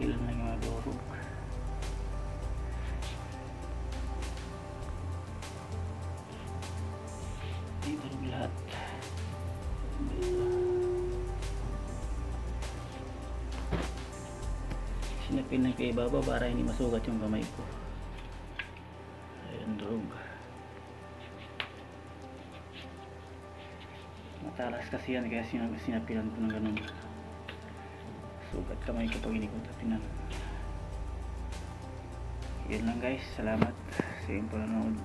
durog di durog lahat sinapin na kay baba para hindi masugat yung kamay ko. Ayun durog matalas kasi yan kaya sinap sinapilan ko ng ganun kamay ko pag hindi ko tapinan yun lang guys. Salamat sa iyong panonood